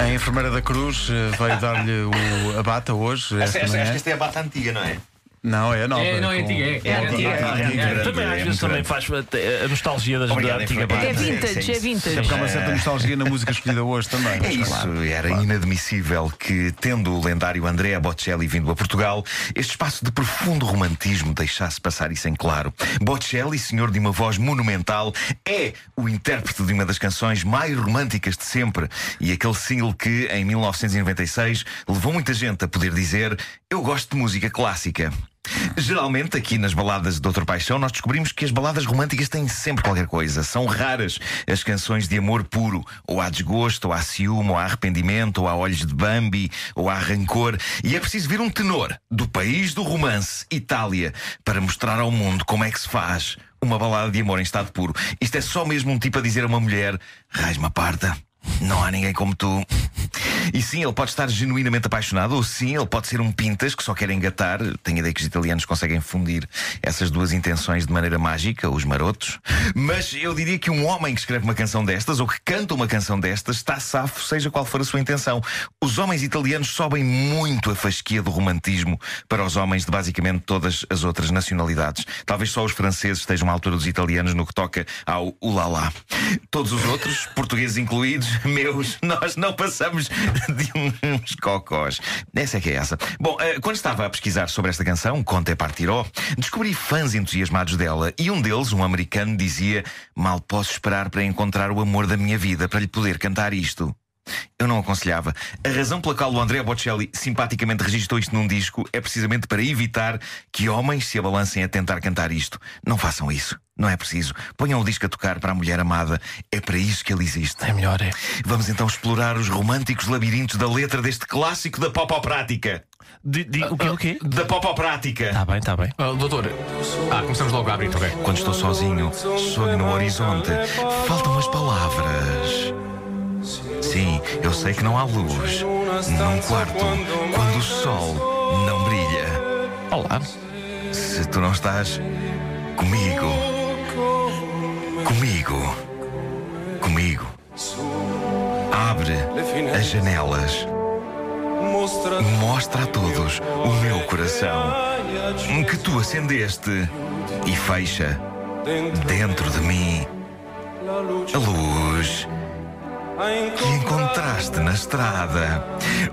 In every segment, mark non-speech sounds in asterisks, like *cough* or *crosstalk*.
A enfermeira da Cruz eh, veio dar-lhe o- a bata hoje, Esta, esta manhã. esta é a bata antiga, não é? Não, é nova. É, não, é com- antiga, é. É antiga. É, Também às é vezes também faz a, nostalgia das, Obrigado, da antiga banda. É vintage, é vintage. Porque há uma certa nostalgia na música escolhida hoje também. É isso, era inadmissível que, tendo o lendário Andrea Bocelli vindo a Portugal, este espaço de profundo romantismo deixasse passar isso em claro. Bocelli, senhor de uma voz monumental, é o intérprete de uma das canções mais românticas de sempre e aquele single que, em 1996, levou muita gente a poder dizer: Eu gosto de música clássica. Geralmente, aqui nas baladas de Doutor Paixão, nós descobrimos que as baladas românticas têm sempre qualquer coisa. São raras as canções de amor puro. Ou há desgosto, ou há ciúme, ou há arrependimento, ou há olhos de Bambi, ou há rancor. E é preciso vir um tenor do país do romance, Itália, para mostrar ao mundo como é que se faz uma balada de amor em estado puro. Isto é só mesmo um tipo a dizer a uma mulher: Raiz-me aparta. Não há ninguém como tu. E sim, ele pode estar genuinamente apaixonado, ou sim, ele pode ser um pintas que só quer engatar. Tenho a ideia que os italianos conseguem fundir essas duas intenções de maneira mágica, os marotos. Mas eu diria que um homem que escreve uma canção destas, ou que canta uma canção destas, está safo, seja qual for a sua intenção. Os homens italianos sobem muito a fasquia do romantismo para os homens de basicamente todas as outras nacionalidades. Talvez só os franceses estejam à altura dos italianos no que toca ao ulala. Todos os outros, portugueses incluídos, meus, nós não passamos de uns cocós. Essa é que é essa. Bom, eh, quando estava a pesquisar sobre esta canção, Conte Partiró, descobri fãs entusiasmados dela e um deles, um americano, dizia: Mal posso esperar para encontrar o amor da minha vida para lhe poder cantar isto. Eu não aconselhava. A razão pela qual o André Bocelli simpaticamente registrou isto num disco é precisamente para evitar que homens se abalancem a tentar cantar isto. Não façam isso. Não é preciso. Ponham o disco a tocar para a mulher amada. É para isso que ele existe. É melhor, é. Vamos então explorar os românticos labirintos da letra deste clássico da popoprática. Di- di- o quê? O quê? Da popoprática. Está bem, está bem. Ah, doutor, ah, começamos logo a abrir, ok? Quando estou sozinho, sonho no horizonte. Faltam as palavras. Sim, eu sei que não há luz. Num quarto, quando o sol não brilha. Olá. Se tu não estás comigo, comigo, comigo, abre as janelas. Mostra a todos o meu coração que tu acendeste e fecha dentro de mim a luz que encontraste na estrada.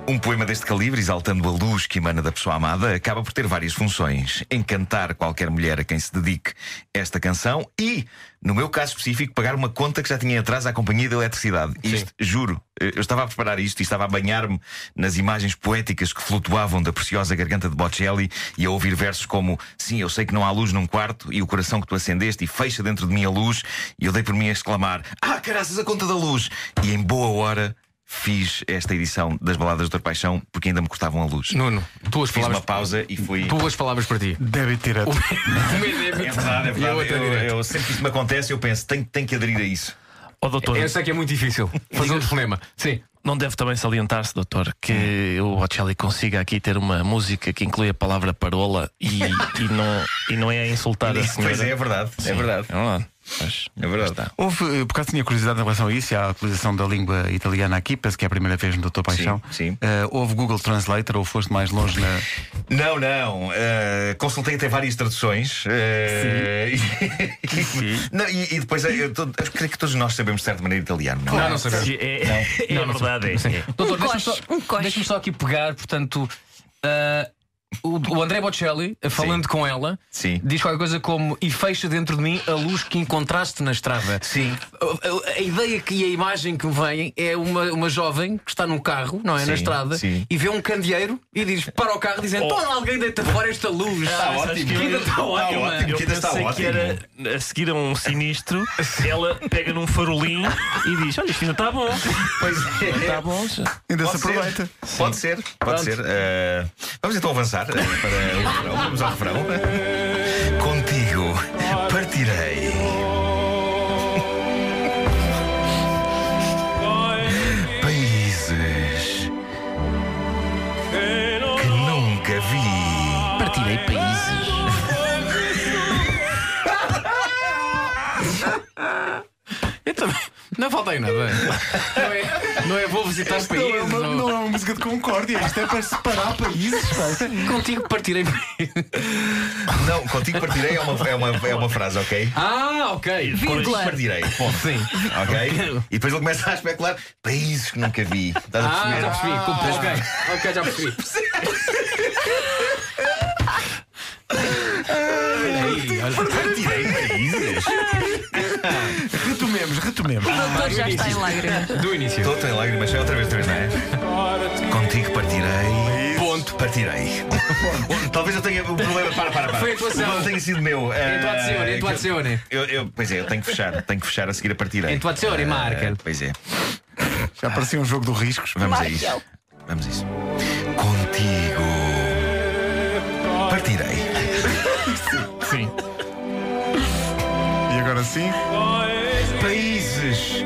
Um poema deste calibre, exaltando a luz que emana da pessoa amada, acaba por ter várias funções. Encantar qualquer mulher a quem se dedique esta canção e, no meu caso específico, pagar uma conta que já tinha atrás à companhia de eletricidade. Isto, juro, eu estava a preparar isto e estava a banhar-me nas imagens poéticas que flutuavam da preciosa garganta de Bocelli e a ouvir versos como Sim, eu sei que não há luz num quarto e o coração que tu acendeste e fecha dentro de mim a luz e eu dei por mim a exclamar Ah, caraças, a conta da luz! E em boa hora fiz esta edição das Baladas do Dr. Paixão porque ainda me cortavam a luz. Nuno, duas Fiz palavras. uma pausa e fui. Duas palavras para ti. Débito *laughs* direto. É verdade, é E eu verdade. Eu, direto. eu sempre que isto me acontece, eu penso, tenho, tenho que aderir a isso. Ó, doutor, Eu sei que é muito difícil *laughs* fazer um telefonema. Sim. não deve também salientar-se, doutor, que o Bocelli consiga aqui ter uma música que inclui a palavra parola e, e, não, e não é a insultar a senhora. Pois é, é verdade. É verdade. É verdade. Pois, É verdade. está. Houve, eh, por acaso tinha curiosidade em relação a isso, e à utilização da língua italiana aqui, penso que é a primeira vez no Doutor Paixão. Sim, sim. Eh, houve Google Translator ou foste mais longe na. Não, não. eh, consultei até várias traduções. eh, *laughs* e, não, e, e depois eu, tô- eu creio que todos nós sabemos de certa maneira italiano, não é? Não, não sabemos. Sim, É, é, é verdade. é, é. Doutor, Um deixa-me só, um deixa-me só aqui pegar, portanto. ah, o, o André Bocelli, eh, falando Sim. com ela, Sim. diz qualquer coisa como e fecha dentro de mim a luz que encontraste na estrada. Sim. A, a- a ideia que, e a imagem que me vem é uma, uma jovem que está num carro, não é? na Sim, estrada, sim. e vê um candeeiro e diz para o carro dizendo: Oh. Alguém deita fora esta luz. Está ótimo. Que ainda está ótima. ótimo. Eu que ainda está pensei que ótimo. era a seguir a um sinistro, ela pega num farolinho e diz: Olha, isto ainda está bom. Pois é. Está bom. já." Ainda Pode se aproveita. Ser. Pode ser, pode ser. Eh, vamos então avançar para o refrão. Vamos ao refrão. Contigo partirei. Não falta aí nada. Não é, não é vou visitar os Não é, países. uma, ou- não é uma música de concórdia, isto é para separar países. pá. Contigo partirei. Não, contigo partirei é uma, é uma, é uma frase, ok? Ah, ok. Contigo partirei. Ponto. Sim. Ok? E depois ele começa a especular países que nunca vi. Estás a Ah, perceber? já percebi. Com- Ok, ok, já percebi. Olha. Partirei países. Retomemos, retomemos. O doutor já está em lágrimas. Do início. Estou em lágrimas, é outra vez, outra vez, não é? Contigo partirei. Ponto. Partirei. Talvez eu tenha o problema. Para, para, para. Foi a atuação. O problema tenha sido meu. Eh, Intuazione, que intuazione. Eu, eu, pois é, eu tenho que fechar, tenho que fechar a seguir a partirei. Intuazione, Eh, marca. Pois é. Já parecia um jogo do riscos. Vamos a isso. Vamos a isso. Contigo. Partirei. *laughs* Sim. E agora sim? Países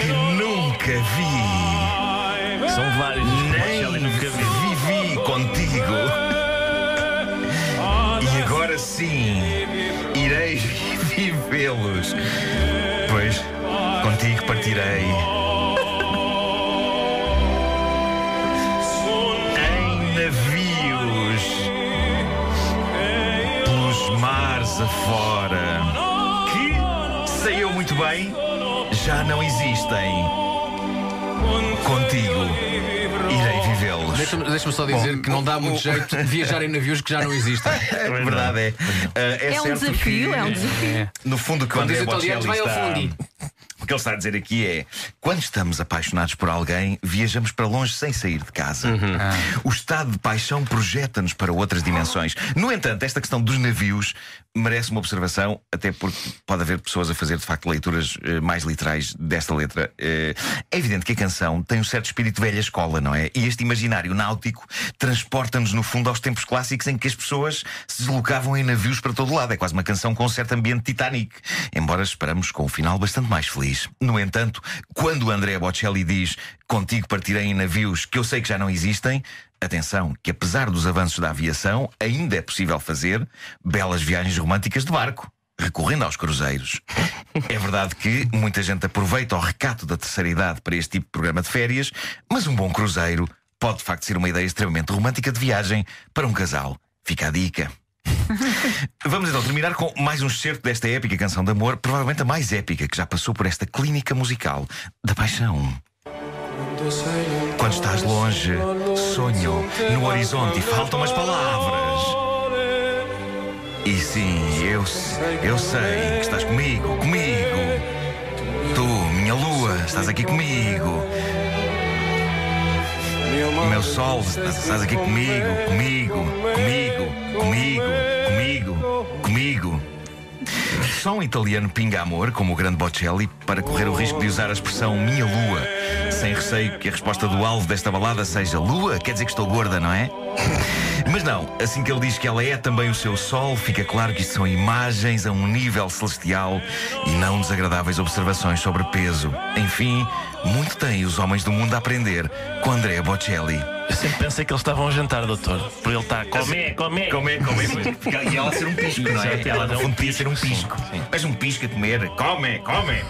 que nunca vi. São vários. Nem nunca vi. vivi contigo. E agora sim, irei *laughs* vivê-los. Pois, contigo partirei. Bem, já não existem. Contigo, irei vivê-los. Deixa-me deixa-me só dizer que não dá muito jeito de viajar em navios que já não existem. *laughs* É verdade, é. É, É um desafio, que, é um desafio. No fundo, o que o Quando André Bocelli está... que ele está a dizer aqui é: quando estamos apaixonados por alguém, viajamos para longe sem sair de casa. O estado de paixão projeta-nos para outras dimensões. No entanto, esta questão dos navios merece uma observação, até porque pode haver pessoas a fazer de facto leituras eh, mais literais desta letra. Eh, é evidente que a canção tem um certo espírito velha escola, não é? E este imaginário náutico transporta-nos, no fundo, aos tempos clássicos em que as pessoas se deslocavam em navios para todo lado. É quase uma canção com um certo ambiente Titanic. Embora esperamos com um final bastante mais feliz. No entanto, quando André Bocelli diz Contigo partirei em navios que eu sei que já não existem, atenção, que apesar dos avanços da aviação, ainda é possível fazer belas viagens românticas de barco. Recorrendo aos cruzeiros. É verdade que muita gente aproveita o recato da terceira idade para este tipo de programa de férias, mas um bom cruzeiro pode de facto ser uma ideia extremamente romântica de viagem para um casal. Fica a dica. *laughs* Vamos então terminar com mais um excerto desta épica canção de amor, provavelmente a mais épica que já passou por esta clínica musical da paixão. Quando estás longe, sonho no horizonte e faltam as palavras. E sim, eu, eu sei que estás comigo, comigo. Tu, minha lua, estás aqui comigo. Meu sol, estás aqui comigo, comigo, comigo, comigo, comigo, comigo. Só um italiano pinga amor, como o grande Bocelli, para correr o risco de usar a expressão minha lua, sem receio que a resposta do alvo desta balada seja lua, quer dizer que estou gorda, não é? Mas não, assim que ele diz que ela é também o seu sol, fica claro que isto são imagens a um nível celestial e não desagradáveis observações sobre peso. Enfim, muito têm os homens do mundo a aprender com Andrea Bocelli. Eu sempre pensei que eles estavam a jantar, doutor. Por ele estar a comer, comer. Comer, comer. E ela ser um pisco, não é? Ela fundo podia ser um pisco. Mas um pisco a comer, come, come.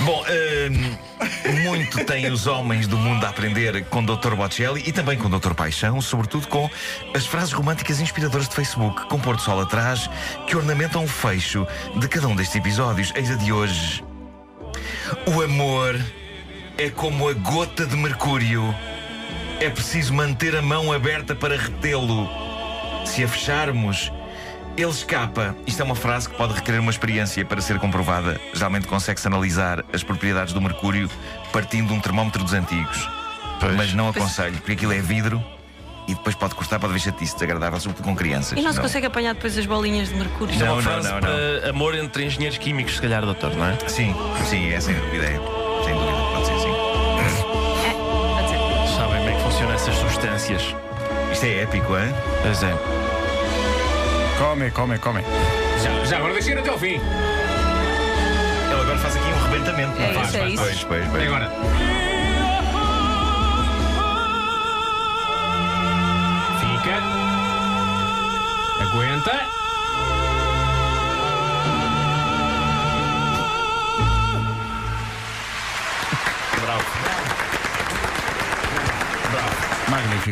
Bom, hum, muito têm os homens do mundo a aprender com o Dr. Bocelli e também com o Dr. Paixão, sobretudo com as frases românticas inspiradoras de Facebook, com pôr do sol atrás, que ornamentam o fecho de cada um destes episódios. Eis a de hoje. O amor é como a gota de mercúrio. É preciso manter a mão aberta para retê-lo. Se a fecharmos, ele escapa. Isto é uma frase que pode requerer uma experiência para ser comprovada. Geralmente consegue-se analisar as propriedades do mercúrio partindo de um termómetro dos antigos. Mas não aconselho, porque aquilo é vidro e depois pode cortar, pode ver chatice desagradável, sobretudo com crianças. E não se consegue apanhar depois as bolinhas de mercúrio. Isto é Não, uma não, frase não, para amor entre engenheiros químicos, se calhar, doutor, não é? Sim, sim, é sem dúvida. É. Sem dúvida, pode ser substâncias. Isto é épico, hein? Pois é. Come, come, come. Já, já agora deixa ir até ao fim. Ele agora faz aqui um rebentamento. É faz? isso, é isso. Pois, pois, E pois. agora? Fica. Aguenta.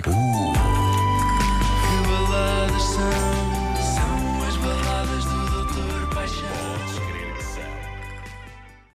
people. Ooh.